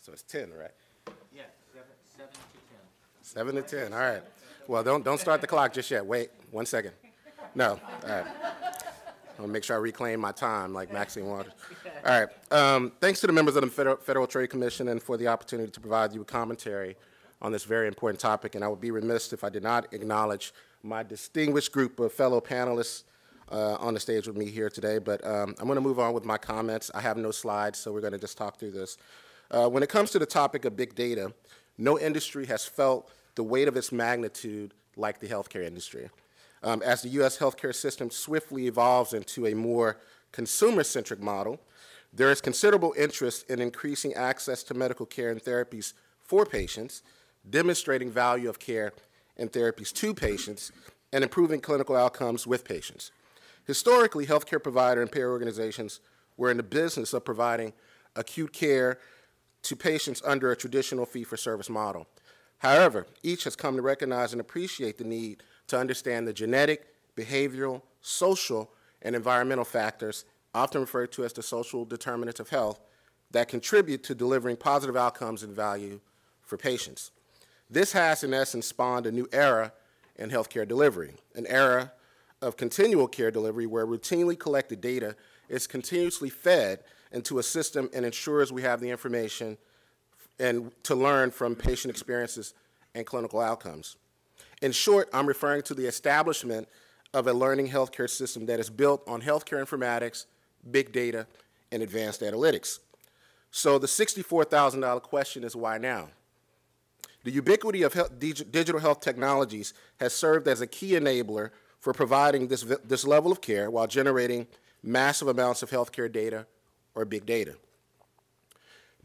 So it's 10, right? Yeah, seven, seven to ten. Seven to 10, all right. Well, don't, don't start the clock just yet. Wait, one second. No, all right. I'm gonna make sure I reclaim my time like Maxine Waters. All right. Um, thanks to the members of the Federal, Federal Trade Commission and for the opportunity to provide you with commentary on this very important topic. And I would be remiss if I did not acknowledge my distinguished group of fellow panelists uh, on the stage with me here today. But um, I'm gonna move on with my comments. I have no slides, so we're gonna just talk through this. Uh, when it comes to the topic of big data, no industry has felt the weight of its magnitude like the healthcare industry. Um, as the U.S. healthcare system swiftly evolves into a more consumer-centric model, there is considerable interest in increasing access to medical care and therapies for patients, demonstrating value of care and therapies to patients, and improving clinical outcomes with patients. Historically, healthcare provider and payer organizations were in the business of providing acute care to patients under a traditional fee-for-service model. However, each has come to recognize and appreciate the need to understand the genetic, behavioral, social, and environmental factors, often referred to as the social determinants of health, that contribute to delivering positive outcomes and value for patients. This has, in essence, spawned a new era in healthcare delivery, an era of continual care delivery where routinely collected data is continuously fed into a system and ensures we have the information and to learn from patient experiences and clinical outcomes. In short, I'm referring to the establishment of a learning healthcare system that is built on healthcare informatics, big data, and advanced analytics. So the $64,000 question is why now? The ubiquity of health, digital health technologies has served as a key enabler for providing this, this level of care while generating massive amounts of healthcare data or big data.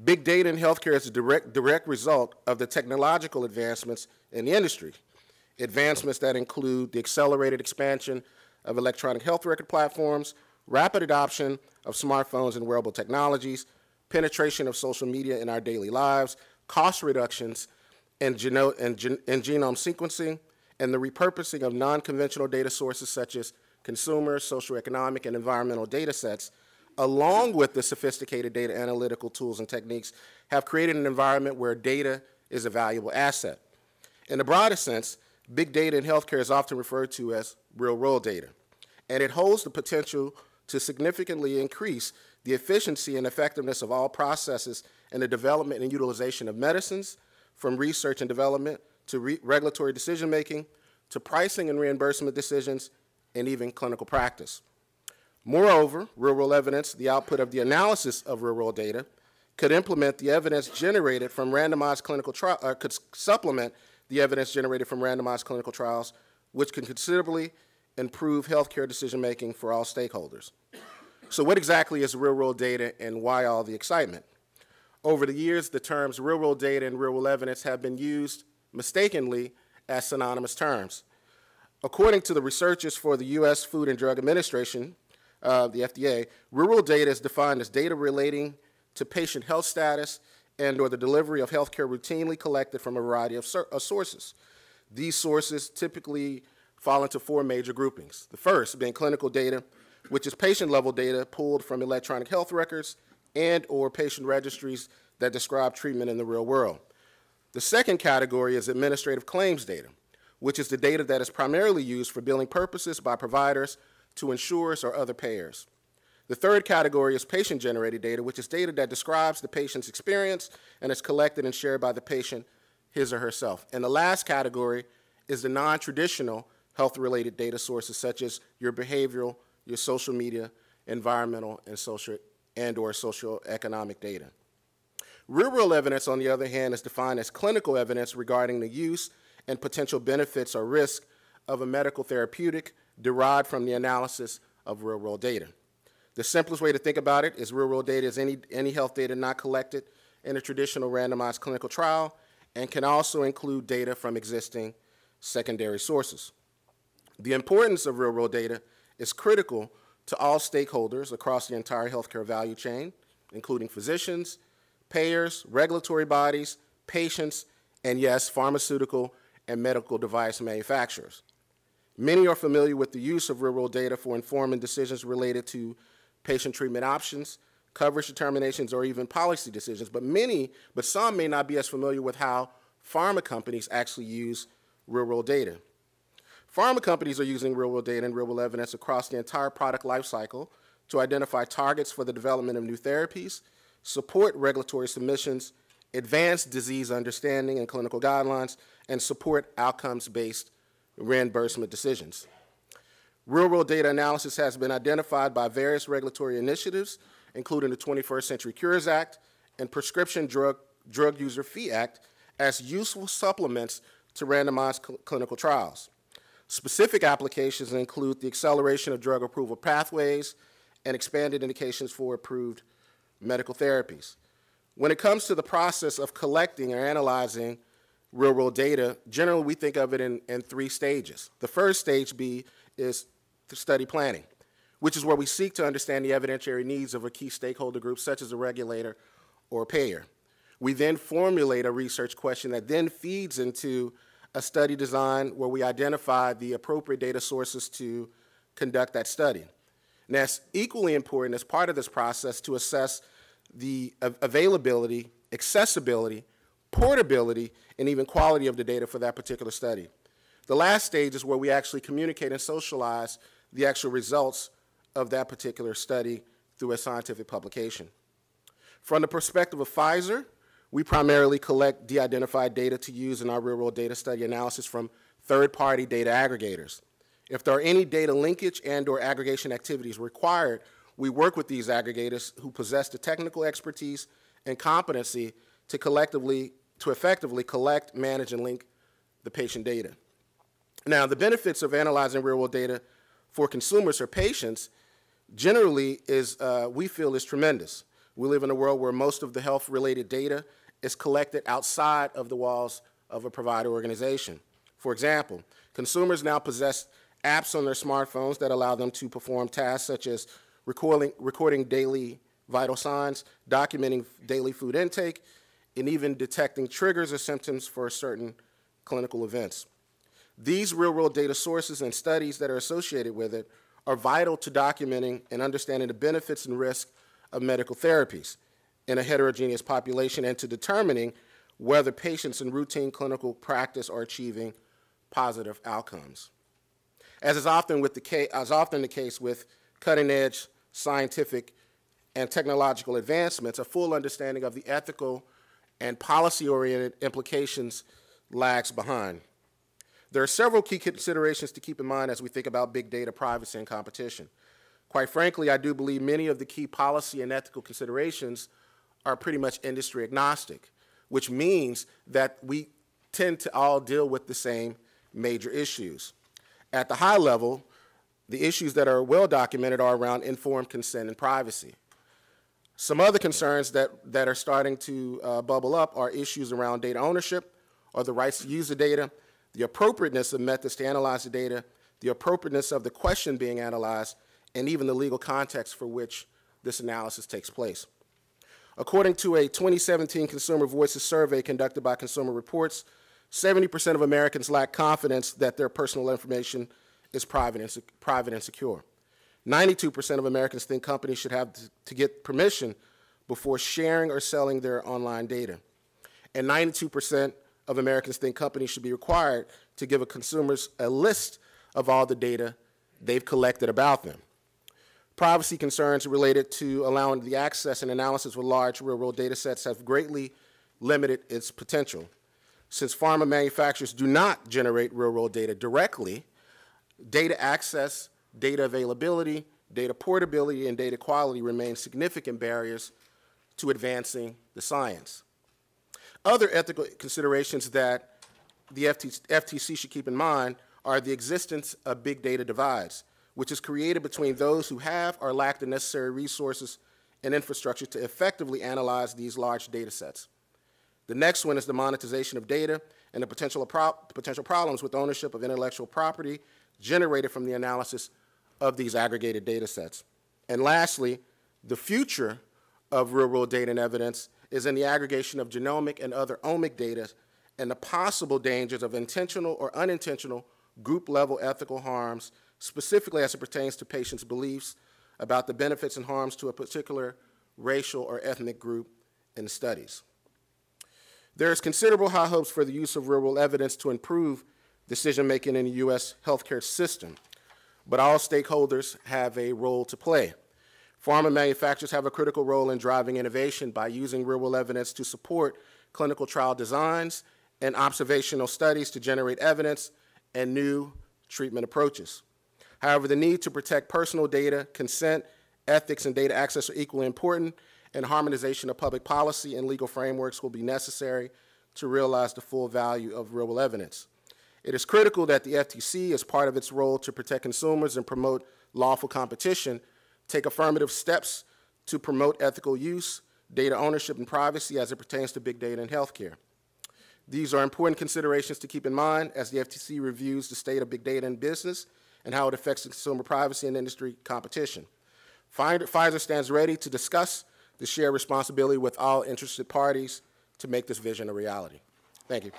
Big data in healthcare is a direct, direct result of the technological advancements in the industry, advancements that include the accelerated expansion of electronic health record platforms, rapid adoption of smartphones and wearable technologies, penetration of social media in our daily lives, cost reductions in, geno in, gen in genome sequencing, and the repurposing of non-conventional data sources such as consumer, socioeconomic, and environmental data sets along with the sophisticated data analytical tools and techniques, have created an environment where data is a valuable asset. In the broader sense, big data in healthcare is often referred to as real-world data, and it holds the potential to significantly increase the efficiency and effectiveness of all processes in the development and utilization of medicines, from research and development to re regulatory decision-making, to pricing and reimbursement decisions, and even clinical practice. Moreover, real-world evidence, the output of the analysis of real-world data, could implement the evidence generated from randomized clinical trials, uh, could supplement the evidence generated from randomized clinical trials, which can considerably improve healthcare decision-making for all stakeholders. So what exactly is real-world data and why all the excitement? Over the years, the terms real-world data and real-world evidence have been used mistakenly as synonymous terms. According to the researchers for the U.S. Food and Drug Administration, uh, the FDA, real-world data is defined as data relating to patient health status and or the delivery of health care routinely collected from a variety of, of sources. These sources typically fall into four major groupings. The first being clinical data, which is patient-level data pulled from electronic health records and or patient registries that describe treatment in the real world. The second category is administrative claims data, which is the data that is primarily used for billing purposes by providers to insurers or other payers. The third category is patient-generated data, which is data that describes the patient's experience and is collected and shared by the patient, his or herself. And the last category is the non-traditional health-related data sources such as your behavioral, your social media, environmental, and social and or social economic data. Real-world evidence, on the other hand, is defined as clinical evidence regarding the use and potential benefits or risk of a medical therapeutic, derived from the analysis of real-world data. The simplest way to think about it is real-world data is any, any health data not collected in a traditional randomized clinical trial and can also include data from existing secondary sources. The importance of real-world data is critical to all stakeholders across the entire healthcare value chain, including physicians, payers, regulatory bodies, patients, and yes, pharmaceutical and medical device manufacturers. Many are familiar with the use of real-world data for informing decisions related to patient treatment options, coverage determinations, or even policy decisions. But many, but some may not be as familiar with how pharma companies actually use real-world data. Pharma companies are using real-world data and real-world evidence across the entire product lifecycle to identify targets for the development of new therapies, support regulatory submissions, advance disease understanding and clinical guidelines, and support outcomes-based reimbursement decisions. Real-world data analysis has been identified by various regulatory initiatives, including the 21st Century Cures Act and Prescription Drug, Drug User Fee Act, as useful supplements to randomized cl clinical trials. Specific applications include the acceleration of drug approval pathways and expanded indications for approved medical therapies. When it comes to the process of collecting or analyzing real-world data, generally we think of it in, in three stages. The first stage B is study planning, which is where we seek to understand the evidentiary needs of a key stakeholder group, such as a regulator or payer. We then formulate a research question that then feeds into a study design where we identify the appropriate data sources to conduct that study. And that's equally important as part of this process to assess the availability, accessibility, portability, and even quality of the data for that particular study. The last stage is where we actually communicate and socialize the actual results of that particular study through a scientific publication. From the perspective of Pfizer, we primarily collect de-identified data to use in our real-world data study analysis from third-party data aggregators. If there are any data linkage and or aggregation activities required, we work with these aggregators who possess the technical expertise and competency to collectively, to effectively collect, manage, and link the patient data. Now, the benefits of analyzing real-world data for consumers or patients generally is, uh, we feel, is tremendous. We live in a world where most of the health-related data is collected outside of the walls of a provider organization. For example, consumers now possess apps on their smartphones that allow them to perform tasks such as recording, recording daily vital signs, documenting daily food intake, and even detecting triggers or symptoms for certain clinical events. These real-world data sources and studies that are associated with it are vital to documenting and understanding the benefits and risks of medical therapies in a heterogeneous population and to determining whether patients in routine clinical practice are achieving positive outcomes. As is often, with the case, as often the case with cutting-edge scientific and technological advancements, a full understanding of the ethical and policy-oriented implications lags behind. There are several key considerations to keep in mind as we think about big data privacy and competition. Quite frankly, I do believe many of the key policy and ethical considerations are pretty much industry agnostic, which means that we tend to all deal with the same major issues. At the high level, the issues that are well documented are around informed consent and privacy. Some other concerns that, that are starting to uh, bubble up are issues around data ownership or the rights to use the data, the appropriateness of methods to analyze the data, the appropriateness of the question being analyzed, and even the legal context for which this analysis takes place. According to a 2017 Consumer Voices survey conducted by Consumer Reports, 70% of Americans lack confidence that their personal information is private and, private and secure. 92% of Americans think companies should have to, get permission before sharing or selling their online data. And 92% of Americans think companies should be required to give a consumers a list of all the data they've collected about them. Privacy concerns related to allowing the access and analysis of large real-world data sets have greatly limited its potential. Since pharma manufacturers do not generate real-world data directly, data access, data availability, data portability, and data quality remain significant barriers to advancing the science. Other ethical considerations that the FTC should keep in mind are the existence of big data divides which is created between those who have or lack the necessary resources and infrastructure to effectively analyze these large data sets. The next one is the monetization of data and the potential, pro potential problems with ownership of intellectual property generated from the analysis of these aggregated data sets. And lastly, the future of real-world data and evidence is in the aggregation of genomic and other omic data and the possible dangers of intentional or unintentional group-level ethical harms specifically as it pertains to patients' beliefs about the benefits and harms to a particular racial, or ethnic group in studies. There is considerable high hopes for the use of real-world evidence to improve decision-making in the U.S. healthcare system, but all stakeholders have a role to play. Pharma manufacturers have a critical role in driving innovation by using real-world evidence to support clinical trial designs and observational studies to generate evidence and new treatment approaches. However, the need to protect personal data, consent, ethics, and data access are equally important, and harmonization of public policy and legal frameworks will be necessary to realize the full value of real-world evidence. It is critical that the FTC, as part of its role to protect consumers and promote lawful competition, take affirmative steps to promote ethical use, data ownership, and privacy as it pertains to big data in healthcare. These are important considerations to keep in mind as the FTC reviews the state of big data in business and how it affects consumer privacy and industry competition. Pfizer stands ready to discuss the shared responsibility with all interested parties to make this vision a reality. Thank you.